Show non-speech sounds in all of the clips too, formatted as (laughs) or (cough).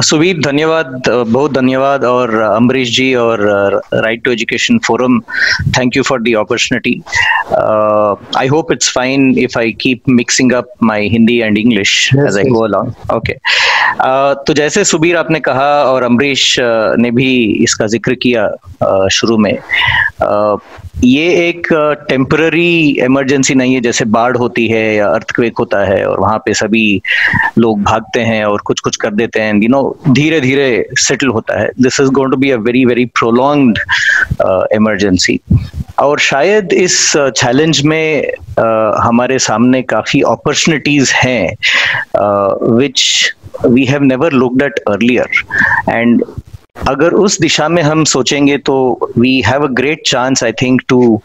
सुबीर धन्यवाद बहुत धन्यवाद और अम्बरीश जी और right to education forum thank you for the opportunity I hope it's fine if I keep mixing up my Hindi and English as I go along okay तो जैसे सुबीर आपने कहा और अम्बरीश ने भी इसका ज़िक्र किया शुरू में ये एक टेम्पररी इमरजेंसी नहीं है जैसे बाढ़ होती है या अर्थक्वेक होता है और वहाँ पे सभी लोग भागते हैं और कुछ कुछ कर देते हैं यू नो धीरे धीरे सेटल होता है। This is going to be a very very prolonged emergency और शायद इस चैलेंज में uh, हमारे सामने काफ़ी अपॉर्चुनिटीज़ हैं which we have never looked at earlier and अगर उस दिशा में हम सोचेंगे तो we have a great chance I think to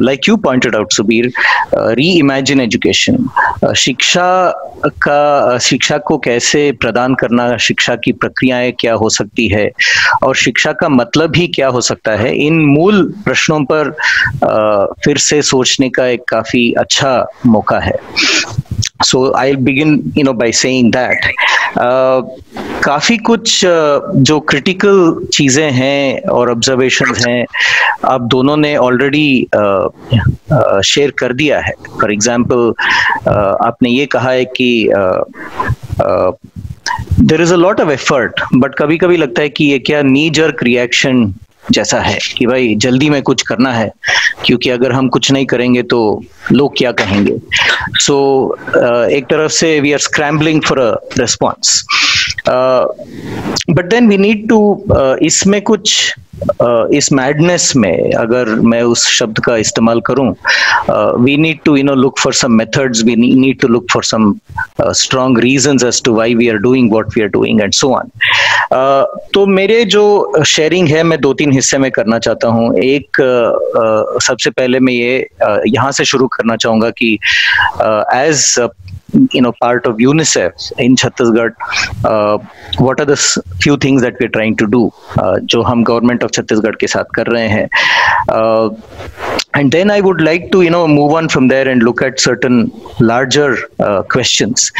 like you pointed out Subir reimagine education शिक्षा का शिक्षा को कैसे प्रदान करना शिक्षा की प्रक्रियाएँ क्या हो सकती है और शिक्षा का मतलब ही क्या हो सकता है इन मूल प्रश्नों पर uh, फिर से सोचने का एक काफ़ी अच्छा मौका है। So I begin you know by saying that काफ़ी कुछ जो क्रिटिकल चीज़ें हैं और ऑब्जर्वेशन हैं, आप दोनों ने ऑलरेडी शेयर कर दिया है। फॉर एग्ज़ाम्पल आपने ये कहा है कि there is a lot of effort but कभी कभी लगता है कि ये क्या नी जर्क रिएक्शन जैसा है कि भाई जल्दी में कुछ करना है क्योंकि अगर हम कुछ नहीं करेंगे तो लोग क्या कहेंगे? सो so, uh, एक तरफ़ से we are scrambling for a response but then we need to इसमें कुछ uh, इस मैडनेस में अगर मैं उस शब्द का इस्तेमाल करूँ we need to you know look for some methods we need to look for some strong reasons as to why we are doing what we are doing and so on तो मेरे जो शेयरिंग है मैं दो तीन हिस्से में करना चाहता हूँ। एक uh, सबसे पहले मैं ये uh, यहाँ से शुरू करना चाहूँगा कि as you know part of UNICEF in Chhattisgarh, uh, what are the few things that we're trying to do uh, जो हम गवर्नमेंट ऑफ़ छत्तीसगढ़ के साथ कर रहे हैं। Uh, and then i would like to you know move on from there and look at certain larger uh, questions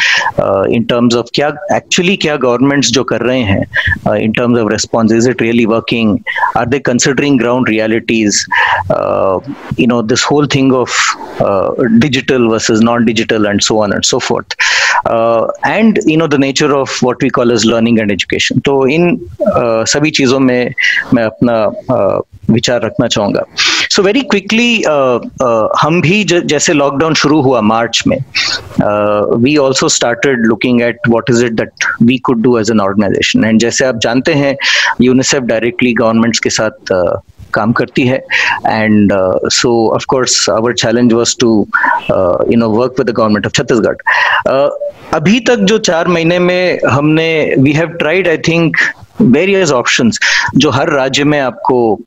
uh, in terms of kya actually kya governments jo kar rahe hain uh, in terms of response is it really working? Are they considering ground realities? Uh, you know this whole thing of uh, digital versus non digital and so on and so forth. Uh, and you know the nature of what we call as learning and education. So in uh, sabhi cheezon mein main apna vichar rakhna chahunga. So very quickly हम भी ज, जैसे lockdown शुरू हुआ March में we also started looking at what is it that we could do as an organisation and जैसे आप जानते हैं यूनिसेफ डायरेक्टली गवर्नमेंट्स के साथ uh, काम करती है। And so of course our challenge was to you know work with the government of Chhattisgarh अभी तक जो चार महीने में हमने we have tried I think various options जो हर राज्य में आपको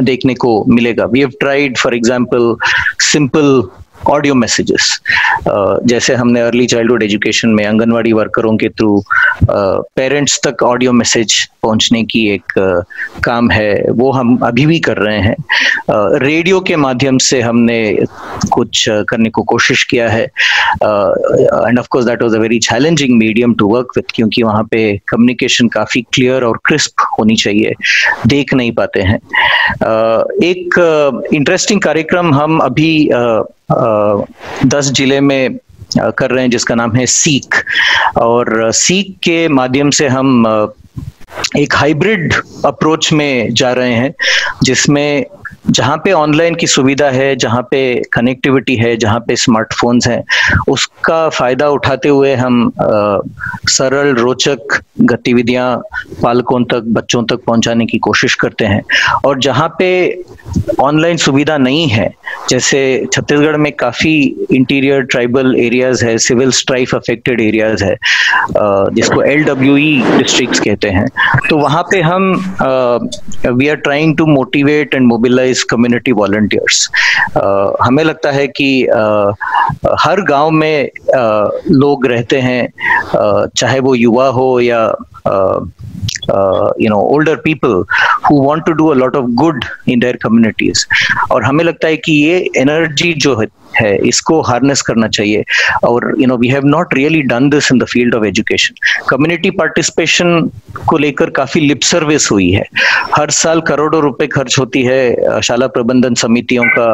देखने को मिलेगा। We have tried for example simple audio messages जैसे हमने अर्ली चाइल्डहुड एजुकेशन में आंगनवाड़ी वर्करों के थ्रू पेरेंट्स तक ऑडियो मैसेज पहुँचने की एक काम है, वो हम अभी भी कर रहे हैं। रेडियो के माध्यम से हमने कुछ करने को कोशिश किया है। And of course that was a very challenging medium to work with क्योंकि वहाँ पे कम्युनिकेशन काफ़ी क्लियर और क्रिस्प होनी चाहिए। देख नहीं पाते हैं। uh, एक इंटरेस्टिंग uh, कार्यक्रम हम अभी uh, दस ज़िले में कर रहे हैं जिसका नाम है सीख और सीख के माध्यम से हम एक हाइब्रिड अप्रोच में जा रहे हैं जिसमें जहाँ पे ऑनलाइन की सुविधा है जहाँ पे कनेक्टिविटी है जहाँ पे स्मार्टफोन्स हैं उसका फ़ायदा उठाते हुए हम आ, सरल रोचक गतिविधियाँ पालकों तक बच्चों तक पहुँचाने की कोशिश करते हैं। और जहाँ पे ऑनलाइन सुविधा नहीं है जैसे छत्तीसगढ़ में काफ़ी इंटीरियर ट्राइबल एरियाज़ है सिविल स्ट्राइफ अफेक्टेड एरियाज़ है जिसको एल डब्ल्यू डिस्ट्रिक्ट कहते हैं तो वहाँ पे हम we are trying to motivate and mobilise community volunteers हमें लगता है कि uh, हर गाँव में uh, लोग रहते हैं uh, चाहे वो युवा हो या you know older people who want to do a lot of good in their communities और हमें लगता है कि ये एनर्जी जो है है, इसको हार्नेस करना चाहिए। और you know we have not really done this in the field of education community participation को लेकर काफ़ी लिप सर्विस हुई है। हर साल करोड़ों रुपए खर्च होती है शाला प्रबंधन समितियों का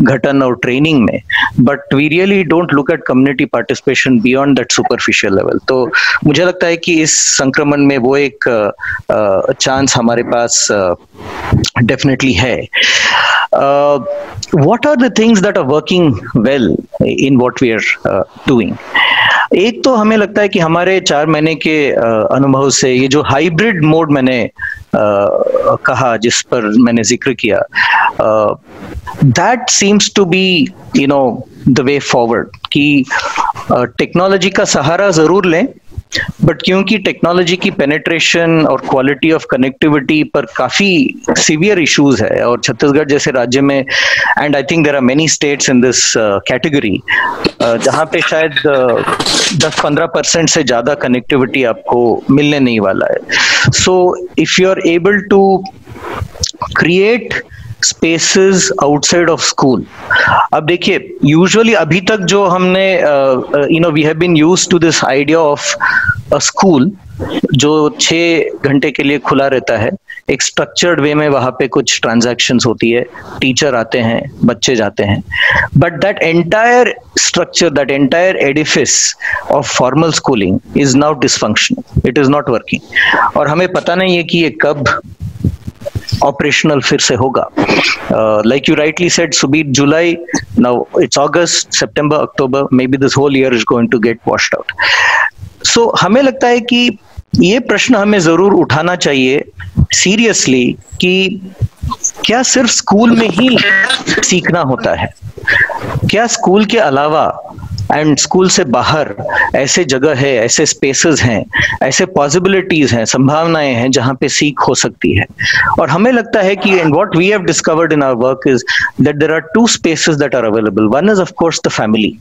गठन और ट्रेनिंग में। But we really don't look at community participation beyond that superficial level तो मुझे लगता है कि इस संक्रमण में वो एक चांस हमारे पास डेफिनेटली है। what are the things that are working in what we are uh, doing. एक तो हमें लगता है कि हमारे चार महीने के अनुभव से ये जो हाइब्रिड मोड मैंने कहा जिस पर मैंने ज़िक्र किया that seems to be you know the way forward कि टेक्नोलॉजी का सहारा ज़रूर लें बट क्योंकि टेक्नोलॉजी की पेनेट्रेशन और क्वालिटी ऑफ़ कनेक्टिविटी पर काफ़ी सीवियर इश्यूज़ है और छत्तीसगढ़ जैसे राज्य में and I think there are many states in this category जहाँ पे शायद दस पंद्रह परसेंट से ज़्यादा कनेक्टिविटी आपको मिलने नहीं वाला है। So if you are able to create spaces outside of school अब देखिए यूजुअली अभी तक जो हमने you know we have been used to this idea of a school जो छह घंटे के लिए खुला रहता है, एक स्ट्रक्चर्ड वे में वहाँ पे कुछ ट्रांजेक्शन होती है टीचर आते हैं, बच्चे जाते हैं। But that entire structure that entire edifice of formal schooling is now dysfunctional it is not working और हमें पता नहीं है कि ये कब ऑपरेशनल फिर से होगा। Like you rightly said Subir July now it's August September October may be this whole year is going to get washed out so हमें लगता है कि ये प्रश्न हमें ज़रूर उठाना चाहिए सीरियसली कि क्या सिर्फ़ स्कूल में ही सीखना होता है? क्या स्कूल के अलावा एंड स्कूल से बाहर ऐसे जगह है, ऐसे स्पेसेस हैं, ऐसे पॉसिबिलिटीज हैं, संभावनाएँ हैं जहाँ पे सीख हो सकती है। और हमें लगता है कि and what we have discovered in our work is that there are two spaces that are available one is of course the family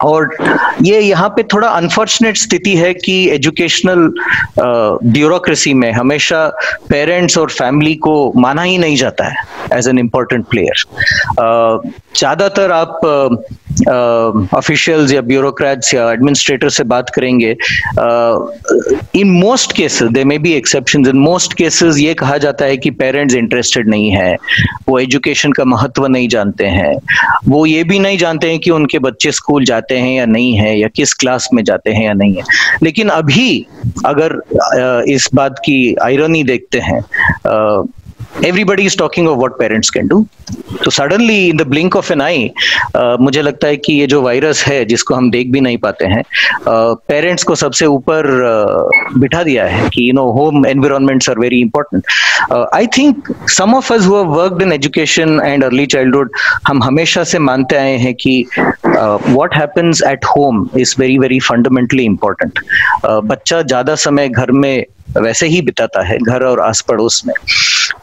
और ये यहाँ पे थोड़ा अनफॉर्चुनेट स्थिति है कि एजुकेशनल ब्यूरोक्रेसी में हमेशा पेरेंट्स और फैमिली को माना ही नहीं जाता है एज एन इम्पोर्टेंट प्लेयर ज़्यादातर आप ऑफिशियल्स या ब्यूरोक्रेट्स या एडमिनिस्ट्रेटर से बात करेंगे। In most cases they may be exception in most cases ये कहा जाता है कि पेरेंट्स इंटरेस्टेड नहीं है। वो एजुकेशन का महत्व नहीं जानते हैं। वो ये भी नहीं जानते हैं कि उनके बच्चे स्कूल जाते हैं या नहीं है, या किस क्लास में जाते हैं या नहीं है। लेकिन अभी अगर इस बात की आयरनी देखते हैं everybody is talking of what parents can do. तो suddenly in the blink of an eye मुझे लगता है कि ये जो वायरस है जिसको हम देख भी नहीं पाते हैं पेरेंट्स uh, को सबसे ऊपर uh, बिठा दिया है कि you know home environments are very important I think some of us worked in education and early childhood हम हमेशा से मानते आए हैं कि what happens at home is very very fundamentally important बच्चा ज़्यादा समय घर में वैसे ही बिताता है घर और आस पड़ोस में।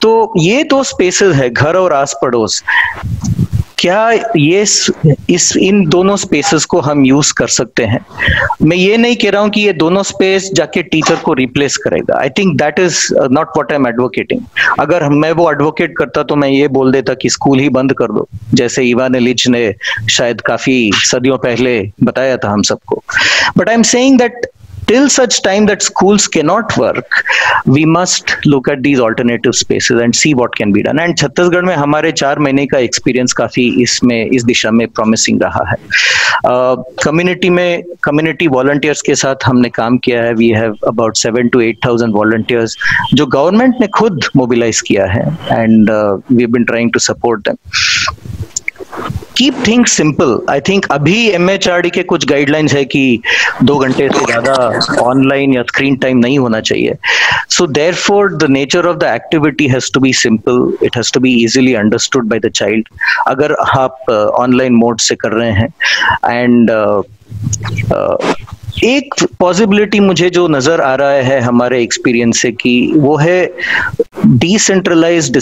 तो ये तो स्पेसेस है, घर और आस पड़ोस क्या ये इस इन दोनों स्पेसेस को हम यूज़ कर सकते हैं? मैं ये नहीं कह रहा हूँ कि ये दोनों स्पेस जाके टीचर को रिप्लेस करेगा। I think that is not what I am advocating अगर मैं वो एडवोकेट करता तो मैं ये बोल देता कि स्कूल ही बंद कर दो। जैसे इवान एलिच ने शायद काफ़ी सदियों पहले बताया था हम सबको। But I am saying that till such time that schools cannot work we must look at these alternative spaces and see what can be done. And Chhattisgarh में हमारे चार महीने का एक्सपीरियंस काफ़ी इसमें इस दिशा में प्रॉमिसिंग रहा है। कम्युनिटी uh, में कम्युनिटी वॉलंटियर्स के साथ हमने काम किया है। We have about seven to eight thousand volunteers जो गवर्नमेंट ने खुद मोबिलाइज किया है। And we been trying to support them keep thing simple I think अभी एम एच आर डी के कुछ गाइडलाइंस है कि दो घंटे से ज़्यादा ऑनलाइन या स्क्रीन टाइम नहीं होना चाहिए। So therefore the nature of the activity has to be simple it has to be easily understood by the child अगर आप ऑनलाइन uh, मोड से कर रहे हैं एंड uh, uh, एक पॉसिबिलिटी मुझे जो नज़र आ रहा है हमारे एक्सपीरियंस से कि वो है डिसेंट्रलाइज्ड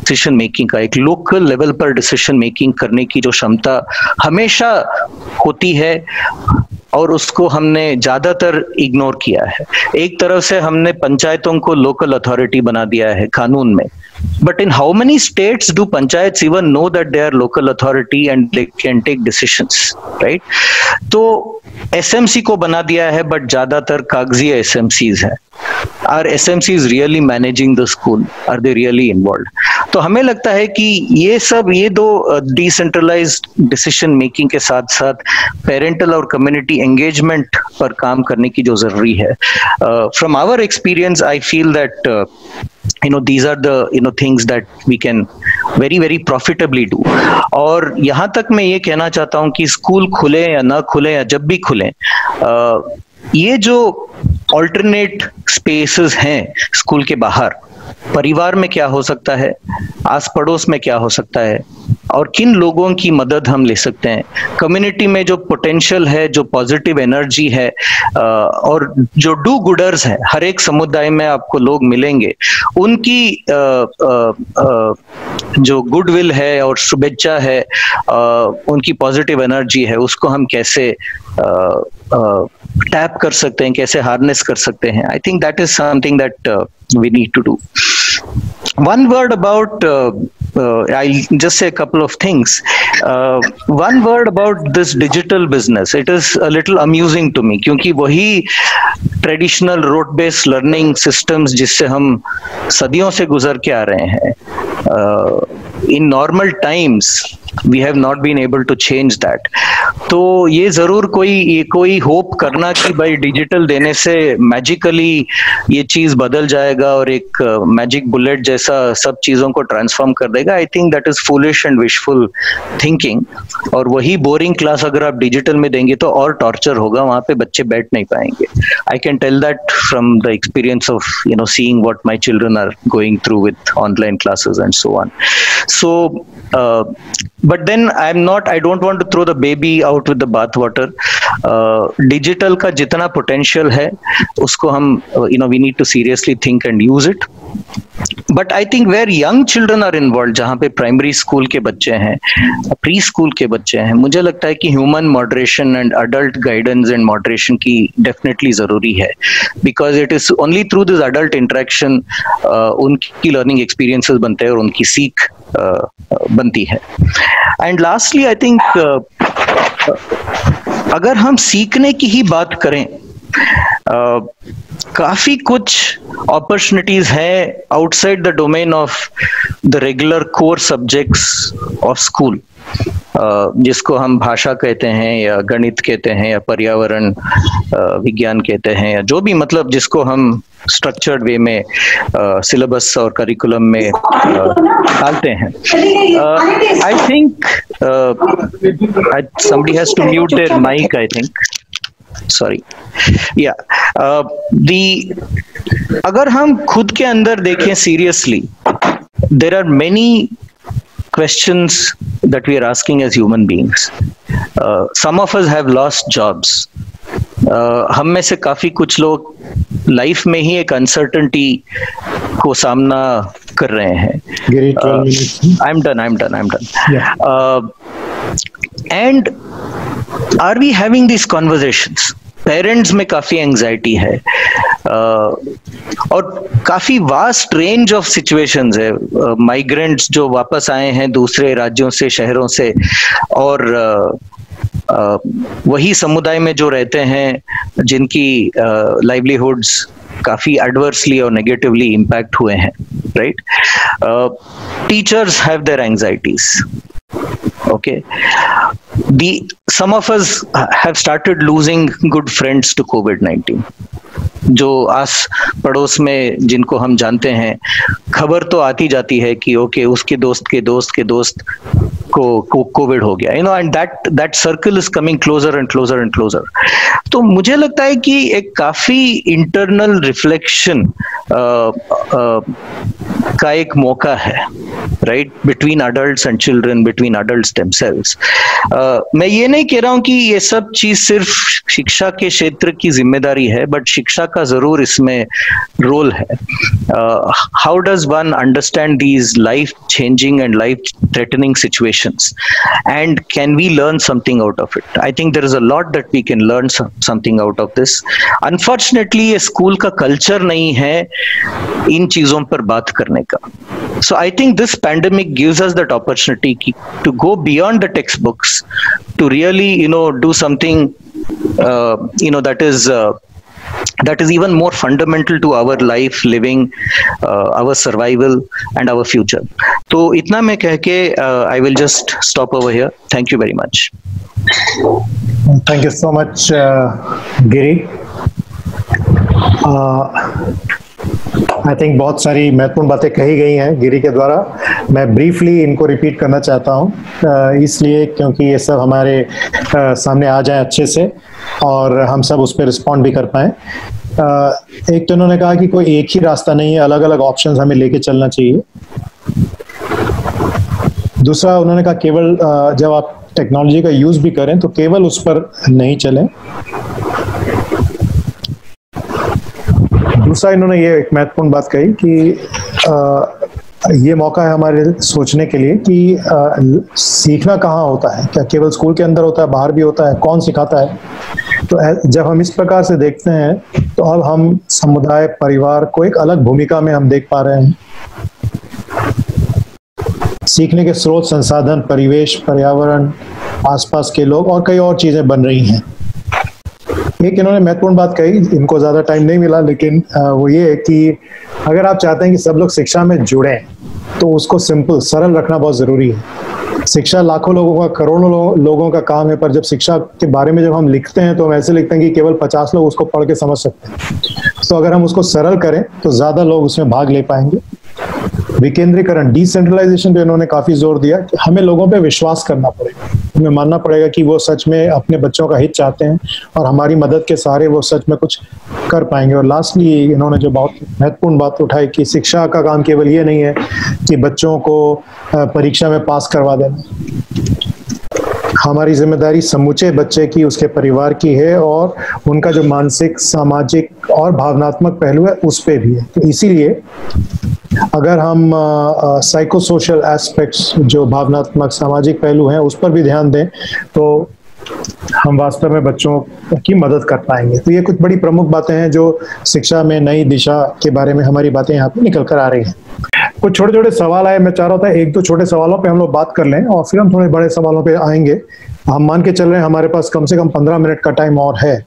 डिसीज़न मेकिंग का, एक लोकल लेवल पर डिसीज़न मेकिंग करने की जो क्षमता हमेशा होती है और उसको हमने ज़्यादातर इग्नोर किया है। एक तरफ़ से हमने पंचायतों को लोकल अथॉरिटी बना दिया है कानून में। But in how many states do panchayats even know that they are local authority and they can take decisions, right? तो एसएमसी को बना दिया है बट ज़्यादातर कागज़ी एसएमसीज है। Are S M C is really managing the school are they really involved तो हमें लगता है कि ये सब, ये दो डिसेंट्रलाइज डिसीज़न मेकिंग के साथ साथ पेरेंटल और कम्युनिटी एंगेजमेंट पर काम करने की जो ज़रूरी है। From our experience I feel that you know, these are the, you know, things that we can very very profitably do. और यहाँ तक मैं ये कहना चाहता हूँ कि स्कूल खुले या ना खुले या जब भी खुले ये जो ऑल्टरनेट स्पेसेस हैं स्कूल के बाहर। परिवार में क्या हो सकता है? आस पड़ोस में क्या हो सकता है? और किन लोगों की मदद हम ले सकते हैं? कम्युनिटी में जो पोटेंशियल है, जो पॉजिटिव एनर्जी है और जो डू गुडर्स है, हर एक समुदाय में आपको लोग मिलेंगे। उनकी जो गुडविल है और शुभेच्छा है उनकी पॉजिटिव एनर्जी है, उसको हम कैसे Uh, टैप कर सकते हैं, कैसे हार्नेस कर सकते हैं। I think that is something that we need to do one word about I just say couple of things one word about this digital business it is a little amusing to me क्योंकि वही traditional rote based learning system जिससे हम सदियों से गुजर के आ रहे हैं। uh, in normal times we have not been able to change that तो ये ज़रूर कोई ये कोई होप करना कि भाई डिजिटल देने से मैजिकली ये चीज़ बदल जाएगा और एक मैजिक uh, बुलेट जैसा सब चीज़ों को ट्रांसफॉर्म कर देगा। I think that is foolish and wishful thinking और वही बोरिंग क्लास अगर आप डिजिटल में देंगे तो और टॉर्चर होगा वहाँ पे बच्चे बैठ नहीं पाएँगे। I can tell that from the experience of you know seeing what my children are going through with online classes and so on so uh, but then i'm not i don't want to throw the baby out with the bath water digital uh, का जितना potential है उसको हम you know we need to seriously think and use it but I think where young children are involved जहाँ पे primary school के बच्चे हैं प्री स्कूल के बच्चे हैं मुझे लगता है कि human moderation and adult guidance and moderation की डेफिनेटली ज़रूरी है। Because it is only through this adult interaction उनकी लर्निंग एक्सपीरियंसेस बनते हैं और उनकी सीख बनती है। एंड लास्टली आई थिंक अगर हम सीखने की ही बात करें आ, काफ़ी कुछ अपॉर्चुनिटीज़ है outside the domain of the regular core subjects of school जिसको हम भाषा कहते हैं या गणित कहते हैं या पर्यावरण विज्ञान कहते हैं या जो भी मतलब जिसको हम स्ट्रक्चर्ड वे में सिलेबस और करिकुलम में डालते हैं। I think somebody has to mute their mic, i think. Sorry या दी अगर हम खुद के अंदर देखें seriously there are many questions that we are asking as human beings. Uh, some of us have lost jobs. Uh, हम में से काफ़ी कुछ लोग लाइफ में ही एक अनसर्टनटी को सामना कर रहे हैं। I am done I am done I am done and are we having this conversations parents में काफ़ी एंजाइटी है। और काफ़ी वास्ट रेंज ऑफ़ सिचुएशंस है। माइग्रेंट्स जो वापस आए हैं दूसरे राज्यों से, शहरों से, और वही समुदाय में जो रहते हैं, जिनकी लाइवलीहुड्स काफ़ी एडवर्सली और नेगेटिवली इम्पैक्ट हुए हैं right teachers have their anxieties okay the some of us have started losing good friends to covid 19 जो आस पड़ोस में जिनको हम जानते हैं खबर तो आती जाती है कि ओके उसके दोस्त के दोस्त के दोस्त को कोविड हो गया। You know and that that circle is coming closer and closer and closer तो मुझे लगता है कि एक काफ़ी इंटरनल रिफ्लेक्शन का एक मौका है right between adult and children between adult मैं ये नहीं कह रहा हूँ कि ये सब चीज़ सिर्फ़ शिक्षा के क्षेत्र की ज़िम्मेदारी है बट शिक्षा का ज़रूर इसमें रोल है। How does one understand these life changing and life threatening situations and can we learn something out of it I think there is a lot that we can learn something out of this unfortunately ये school का culture नहीं है इन चीज़ों पर बात करने का। So I think this pandemic gives us that opportunity to go beyond the text books to really you know do something you know that is that is even more fundamental to our life living uh, our survival and our future तो इतना मैं कह के I will just stop over here thank you very much thank you so much Giri I think बहुत सारी महत्वपूर्ण बातें कही गई हैं गिरी के द्वारा। मैं ब्रीफली इनको रिपीट करना चाहता हूँ इसलिए क्योंकि ये सब हमारे सामने आ जाए अच्छे से और हम सब उस पर रिस्पॉन्ड भी कर पाए। एक तो उन्होंने कहा कि कोई एक ही रास्ता नहीं है अलग अलग ऑप्शन हमें लेके चलना चाहिए। दूसरा, उन्होंने कहा केवल जब आप टेक्नोलॉजी का यूज़ भी करें तो केवल उस पर नहीं चलें। दूसरा इन्होंने ये एक महत्वपूर्ण बात कही कि आ, ये मौका है हमारे सोचने के लिए कि आ, सीखना कहाँ होता है? क्या केवल स्कूल के अंदर होता है बाहर भी होता है? कौन सिखाता है? तो जब हम इस प्रकार से देखते हैं तो अब हम समुदाय परिवार को एक अलग भूमिका में हम देख पा रहे हैं। सीखने के स्रोत संसाधन परिवेश पर्यावरण आसपास के लोग और कई और चीज़ें बन रही हैं। एक इन्होंने महत्वपूर्ण बात कही इनको ज़्यादा टाइम नहीं मिला लेकिन वो ये है कि अगर आप चाहते हैं कि सब लोग शिक्षा में जुड़े तो उसको सिंपल सरल रखना बहुत ज़रूरी है। शिक्षा लाखों लोगों का करोड़ों लो, लोगों का काम है पर जब शिक्षा के बारे में जब हम लिखते हैं तो हम ऐसे लिखते हैं कि केवल पचास लोग उसको पढ़ के समझ सकते हैं। तो अगर हम उसको सरल करें तो ज़्यादा लोग उसमें भाग ले पाएँगे। विकेंद्रीकरण डिसेंट्रलाइजेशन पे इन्होंने काफ़ी ज़ोर दिया कि हमें लोगों पे विश्वास करना पड़ेगा। हमें मानना पड़ेगा कि वो सच में अपने बच्चों का हित चाहते हैं और हमारी मदद के सहारे वो सच में कुछ कर पाएँगे। और लास्टली इन्होंने जो बहुत महत्वपूर्ण बात उठाई कि शिक्षा का काम केवल ये नहीं है कि बच्चों को परीक्षा में पास करवा देना। हमारी ज़िम्मेदारी समूचे बच्चे की, उसके परिवार की है और उनका जो मानसिक, सामाजिक और भावनात्मक पहलू है, उस पर भी है। तो इसीलिए अगर हम साइको सोशल एस्पेक्ट्स जो भावनात्मक, सामाजिक पहलू हैं, उस पर भी ध्यान दें तो हम वास्तव में बच्चों की मदद कर पाएँगे। तो ये कुछ बड़ी प्रमुख बातें हैं जो शिक्षा में नई दिशा के बारे में हमारी बातें यहाँ पे निकल कर आ रही हैं। कुछ छोटे छोटे सवाल आए मैं चाह रहा था एक दो छोटे सवालों पे हम लोग बात कर लें और फिर हम थोड़े बड़े सवालों पे आएँगे। हम मान के चल रहे हैं हमारे पास कम से कम पंद्रह मिनट का टाइम और है।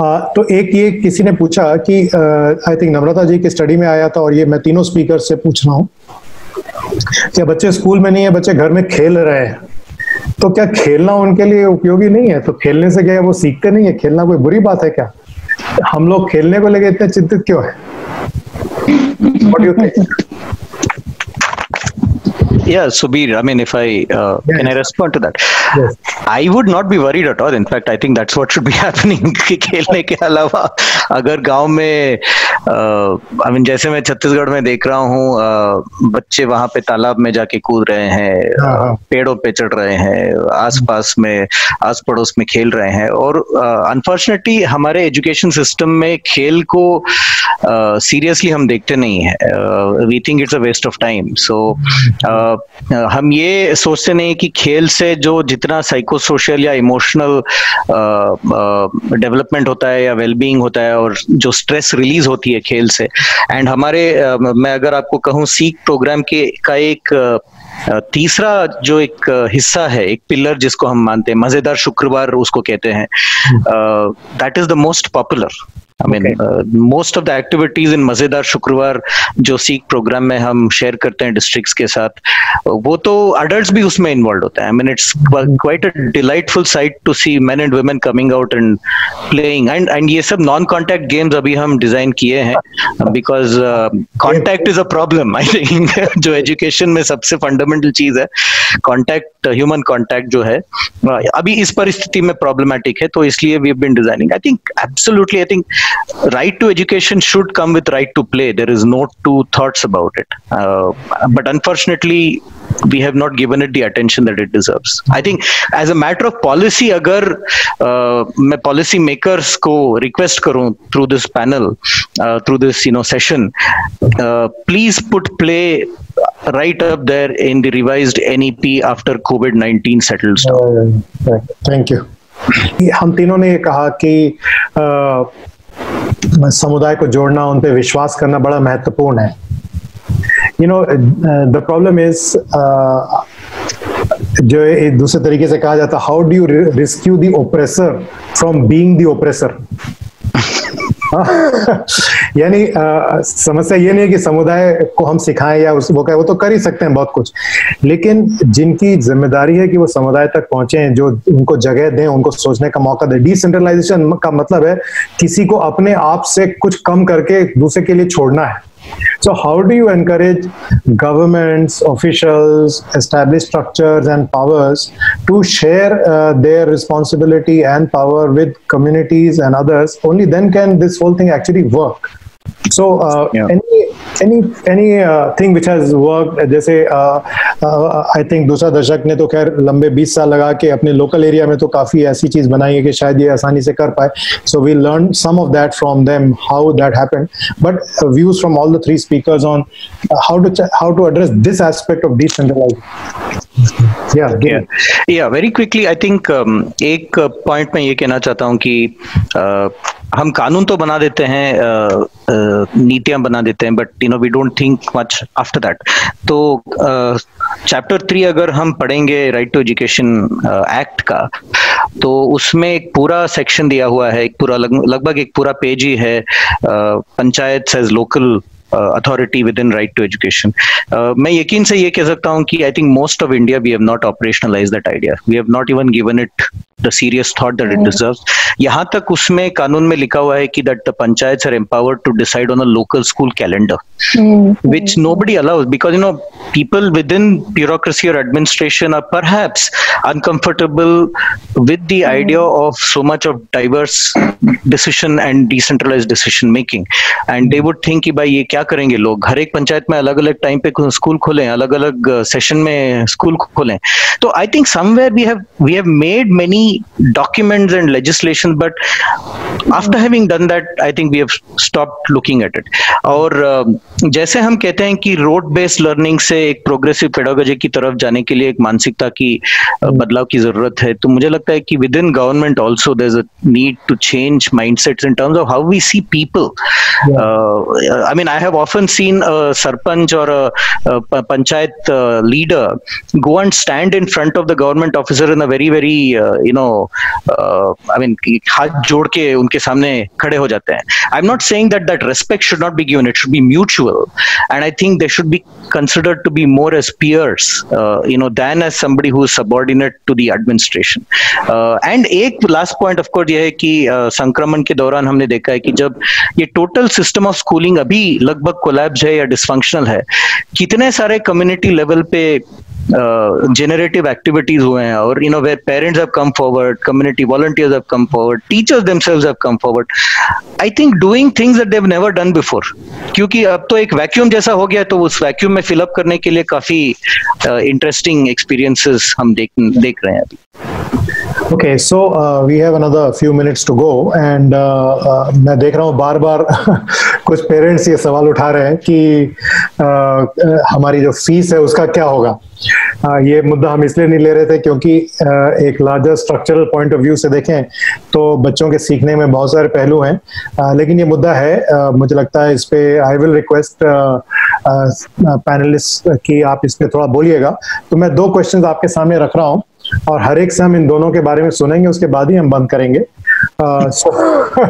आ, तो एक ये किसी ने पूछा कि आई थिंक नम्रता जी की स्टडी में आया था और ये मैं तीनों स्पीकर से पूछ रहा हूँ क्या बच्चे स्कूल में नहीं है बच्चे घर में खेल रहे हैं तो क्या खेलना उनके लिए उपयोगी नहीं है? तो खेलने से क्या है वो सीखते नहीं है? खेलना कोई बुरी बात है क्या? हम लोग खेलने को लेके इतने चिंतित क्यों है? What do you think? Yeah, Subir, I mean, if I uh, yes. can I respond to that? Yes. I would not be worried at all. In fact, I think that's what should be (laughs) happening. कि खेलने के अलावा अगर गाँव में I mean जैसे मैं छत्तीसगढ़ में देख रहा हूँ बच्चे वहाँ पे तालाब में जाके कूद रहे हैं हाँ, हाँ। पेड़ों पे चढ़ रहे हैं आसपास में आस पड़ोस में खेल रहे हैं और अनफॉर्चुनेटली हमारे एजुकेशन सिस्टम में खेल को सीरियसली uh, हम देखते नहीं है we think it's a waste of time so हम ये सोचते नहीं कि खेल से जो जितना साइको सोशल या इमोशनल डेवलपमेंट होता है या वेलबींग होता है और जो स्ट्रेस रिलीज़ होती है खेल से एंड हमारे uh, मैं अगर आपको कहूँ सीख प्रोग्राम के का एक तीसरा जो एक हिस्सा है एक पिलर जिसको हम मानते हैं मज़ेदार शुक्रवार उसको कहते हैं that is the most popular I mean most of the activities इन मज़ेदार शुक्रवार जो सीख प्रोग्राम में हम शेयर करते हैं डिस्ट्रिक्ट्स के साथ वो तो अडल्ट भी उसमें इन्वॉल्व होते हैं। I mean it's quite a delightful sight to see man and women coming out and playing and and ये सब नॉन कॉन्टैक्ट गेम्स अभी हम डिज़ाइन किए हैं because contact is a problem I think जो एजुकेशन में सबसे फंडामेंटल चीज़ है कॉन्टैक्ट ह्यूमन कॉन्टैक्ट जो है अभी इस परिस्थिति में प्रॉब्लमेटिक है तो इसलिए we have been designing I think absolutely I think right to education should come with right to play. There is no two thoughts about it. Uh, but unfortunately, we have not given it the attention that it deserves. I think as a matter of policy, अगर uh, मैं policy makers को request करूं through this panel, uh, through this you know session, uh, please put play right up there in the revised NEP after COVID-19 settles down. Uh, thank you. हम तीनों ने कहा कि समुदाय को जोड़ना, उन पर विश्वास करना बड़ा महत्वपूर्ण है। You know the problem is जो दूसरे तरीके से कहा जाता how do you rescue the oppressor from being the oppressor (laughs) यानी समस्या ये नहीं है कि समुदाय को हम सिखाएँ या उस, वो कहे, वो तो कर ही सकते हैं बहुत कुछ। लेकिन जिनकी ज़िम्मेदारी है कि वो समुदाय तक पहुँचे, जो उनको जगह दें, उनको सोचने का मौका दें। डिसेंट्रलाइजेशन का मतलब है, किसी को अपने आप से कुछ कम करके दूसरे के लिए छोड़ना है। So, how do you encourage governments, officials, established structures, and powers to share uh, their responsibility and power with communities and others? Only then can this whole thing actually work. So, uh, yeah. any any any uh, thing which has worked जैसे I think दूसरा दशक ने तो खैर लंबे 20 साल लगा के अपने लोकल एरिया में तो काफ़ी ऐसी चीज़ बनाई है कि शायद ये आसानी से कर पाए। So we learn some of that from them how that happened but views from all the three speakers on how to how to address this aspect of yeah yeah. yeah very quickly i um, एक point uh, मैं ये कहना चाहता हूँ कि uh, हम कानून तो बना देते हैं नीतियाँ बना देते हैं but you know we don't think much after that तो चैप्टर थ्री अगर हम पढ़ेंगे राइट टू एजुकेशन एक्ट का तो उसमें एक पूरा सेक्शन दिया हुआ है, एक पूरा लगभग एक पूरा पेज ही है panchayat says local authority within right to education मैं यकीन से ये कह सकता हूँ कि I think most of India we have not operationalize that idea we have not even given it the serious thought that it deserve यहाँ तक उसमें कानून में लिखा हुआ है कि that the panchayat are empowered to decide on a local school calendar which nobody allows because you know people within bureaucracy or administration are perhaps uncomfortable with the mm-hmm. idea of so much of diverse decision and decentralized decision making and they would think कि भाई ये क्या करेंगे लोग हर एक पंचायत में अलग अलग टाइम पे स्कूल खोलें अलग अलग सेशन में स्कूल खोलें तो I think somewhere we have we have made many documents and legislation but after having done that I think we have stop looking at it और uh, जैसे हम कहते हैं कि रोड बेस्ड लर्निंग से एक प्रोग्रेसिव पेडोलॉजी की तरफ़ जाने के लिए एक मानसिकता की uh, बदलाव की ज़रूरत है तो मुझे लगता है कि within government also there need to change mind sets in terms of how we see people I mean I have often seen sarpanch और panchayat leader go and stand in front of the government officer in a very very you know I mean हाथ जोड़ के उनके सामने खड़े हो जाते हैं। I am not saying that that respect should not be given it should be mutual and I think they should be considered to be more as peers uh, you know than as somebody who is subordinate to the administration. Uh, and एक last point of course ये है कि संक्रमण के दौरान हमने देखा है कि जब ये टोटल सिस्टम ऑफ़ स्कूलिंग अभी लगभग कोलैब्स है या डिसफंक्शनल है कितने सारे कम्युनिटी लेवल पे Uh, जेनरेटिव एक्टिविटीज़ हुए हैं और you know where parents have come forward community volunteers have come forward teachers themselves have come forward I think doing things that they have never done before क्योंकि अब तो एक vacuum जैसा हो गया तो उस वैक्यूम में फिल अप करने के लिए काफ़ी इंटरेस्टिंग uh, एक्सपीरियंसेस हम देख देख रहे हैं अभी। Uh, we have another few minutes to go and uh, uh, मैं देख रहा हूँ बार बार (laughs) कुछ पेरेंट्स ये सवाल उठा रहे हैं कि uh, हमारी जो फ़ीस है उसका क्या होगा? Uh, ये मुद्दा हम इसलिए नहीं ले रहे थे क्योंकि uh, एक larger structural point of view से देखें तो बच्चों के सीखने में बहुत सारे पहलू हैं। Uh, लेकिन ये मुद्दा है uh, मुझे लगता है इस पे आई विल रिक्वेस्ट पैनलिस्ट की आप इस पे थोड़ा बोलिएगा। तो मैं दो क्वेश्चंस आपके सामने रख रहा हूँ। और हर एक से हम इन दोनों के बारे में सुनेंगे उसके बाद ही हम बंद करेंगे। सो uh,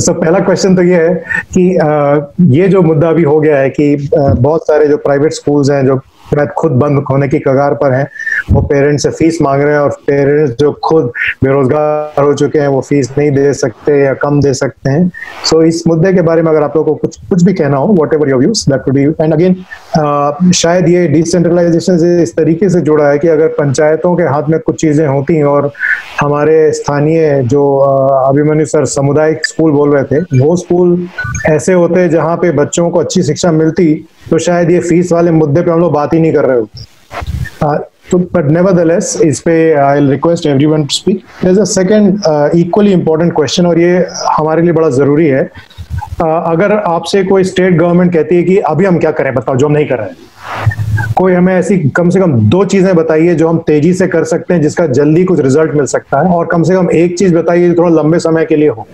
(laughs) so, पहला क्वेश्चन तो ये है कि uh, ये जो मुद्दा अभी हो गया है कि uh, बहुत सारे जो प्राइवेट स्कूल्स हैं जो शायद खुद बंद होने की कगार पर हैं। वो पेरेंट्स से फ़ीस मांग रहे हैं और पेरेंट्स जो खुद बेरोजगार हो चुके हैं वो फ़ीस नहीं दे सकते या कम दे सकते हैं। सो so, इस मुद्दे के बारे में अगर आप लोगों को कुछ कुछ भी कहना हो whatever your views that be and again शायद ये डिसेंट्रलाइजेशन से इस तरीके से जुड़ा है कि अगर पंचायतों के हाथ में कुछ चीज़ें होती हैं और हमारे स्थानीय जो uh, अभिमन्यु सर सामुदायिक स्कूल बोल रहे थे वो स्कूल ऐसे होते जहाँ पे बच्चों को अच्छी शिक्षा मिलती तो शायद ये फ़ीस वाले मुद्दे पे हम लोग बात ही नहीं कर रहे होते तो बट नेवरदलेस इस पे I request everyone to speak there a second equally important question और ये हमारे लिए बड़ा ज़रूरी है। Uh, अगर आपसे कोई स्टेट गवर्नमेंट कहती है कि अभी हम क्या करें बताओ जो हम नहीं कर रहे हैं। कोई हमें ऐसी कम से कम दो चीज़ें बताइए जो हम तेज़ी से कर सकते हैं जिसका जल्दी कुछ रिज़ल्ट मिल सकता है और कम से कम एक चीज़ बताइए जो थोड़ा लंबे समय के लिए हो।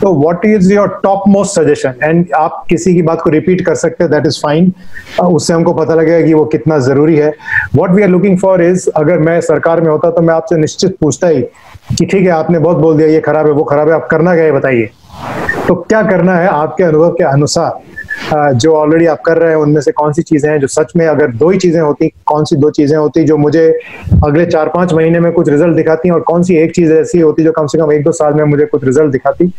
तो what is your top most suggestion and आप किसी की बात को रिपीट कर सकते हैं दैट इज़ फाइन उससे हमको पता लगेगा कि वो कितना ज़रूरी है। What we are looking for is अगर मैं सरकार में होता तो मैं आपसे निश्चित पूछता ही कि ठीक है, आपने बहुत बोल दिया, ये खराब है, वो खराब है, आप करना क्या है बताइए। तो क्या करना है आपके अनुभव के अनुसार? जो ऑलरेडी आप कर रहे हैं उनमें से कौन सी चीज़ें हैं जो सच में अगर दो ही चीज़ें होती कौन सी दो चीज़ें होती जो मुझे अगले चार पाँच महीने में कुछ रिज़ल्ट दिखाती और कौन सी एक चीज़ ऐसी होती जो कम से कम एक दो साल में मुझे कुछ रिज़ल्ट दिखाती?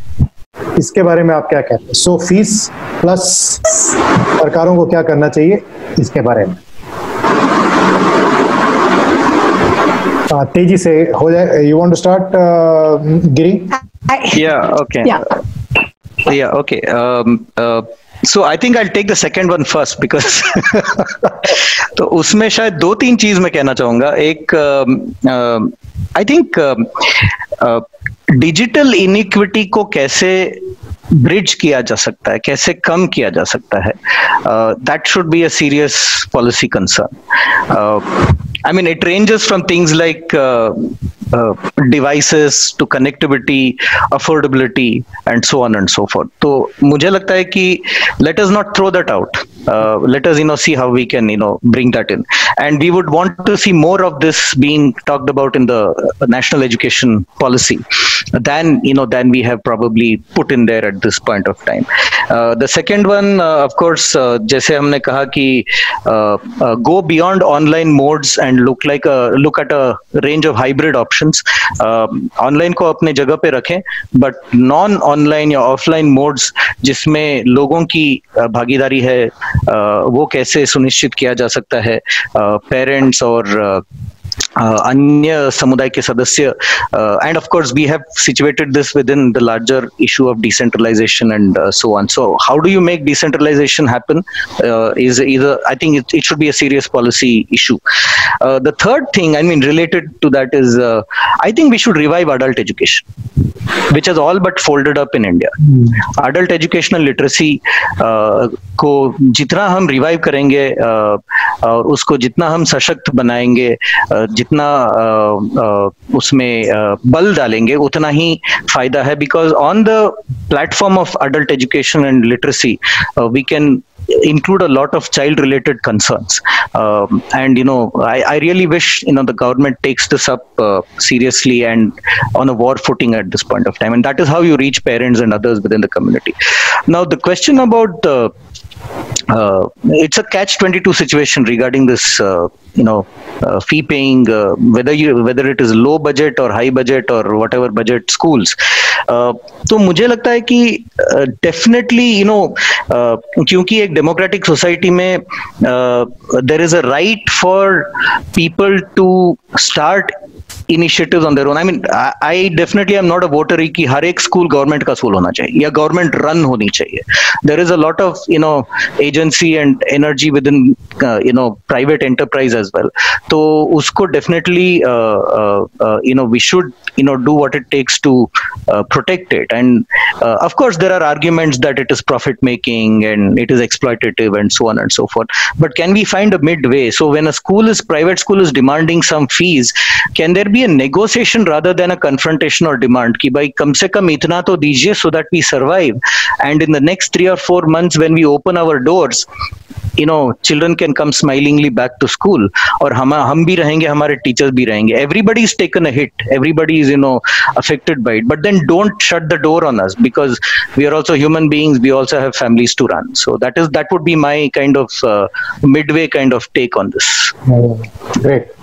इसके बारे में आप क्या कहते हैं? सो फ़ीस प्लस सरकारों को क्या करना चाहिए? इसके बारे में। तेज़ी से हो जाए। You want to start Giri या ओके या okay so I think I take the second one first because तो उसमें शायद दो तीन चीज़ मैं कहना चाहूँगा। एक आई थिंक डिजिटल इनिक्विटी को कैसे ब्रिज किया जा सकता है, कैसे कम किया जा सकता है that should be a serious policy concern I mean it ranges from things like Uh, devices to connectivity affordability and so on and so forth. So mujhe lagta let us not throw that out. Uh, let us you know see how we can you know bring that in. And we would want to see more of this being talked about in the national education policy than you know than we have probably put in there at this point of time. Uh, the second one of course jaise humne kaha ki go beyond online modes and look like a look at a range of hybrid options. Online uh, को अपने जगह पे रखें but non online या offline modes जिसमें लोगों की भागीदारी है वो कैसे सुनिश्चित किया जा सकता है पेरेंट्स और अन्य समुदाय के सदस्य and of course we have situated this within the larger issue of decentralisation and so on so how do you make decentralisation happen is either i think it, it should be a serious policy issue uh, the third thing i mean related to that is uh, i think we should revive adult education which has all but folded up in india mm. adult educational literacy uh, को जितना हम revive करेंगे और उसको जितना हम सशक्त बनाएंगे जितना उसमें बल डालेंगे उतना ही फ़ायदा है because on the platform of adult education and literacy we can include a lot of child related concerns um, and you know I, I really wish you know the government takes this up uh, seriously and on a war footing at this point of time and that is how you reach parents and others within the community now the question about the uh, it's a catch 22 situation regarding this uh, you know uh, fee paying uh, whether you whether it is low budget or high budget or whatever budget schools. Uh, तो मुझे लगता है कि definitely you know क्योंकि एक democratic society में there is a right for people to start initiatives on their own I mean I definitely I am not a voter कि हर एक स्कूल गवर्नमेंट का स्कूल होना चाहिए या गवर्नमेंट रन होनी चाहिए. There is a lot of you know agency and energy within you know private enterprise as well तो उसको definitely you know we should you know do what it takes to uh, protect it and uh, of course there are arguments that it is profit making and it is exploitative and so on and so forth but can we find a midway so when a school is private school is demanding some fees can there be a negotiation rather than a confrontation or demand ki bhai kam se kam itna to dijiye so that we survive and in the next 3 or 4 months when we open our doors you know children can come smilingly back to school और हम हम भी रहेंगे हमारे teachers भी रहेंगे everybody is taken a hit everybody is you know affected by it but then don't shut the door on us because we are also human beings we also have families to run so that is that would be my kind of uh, midway kind of take on this great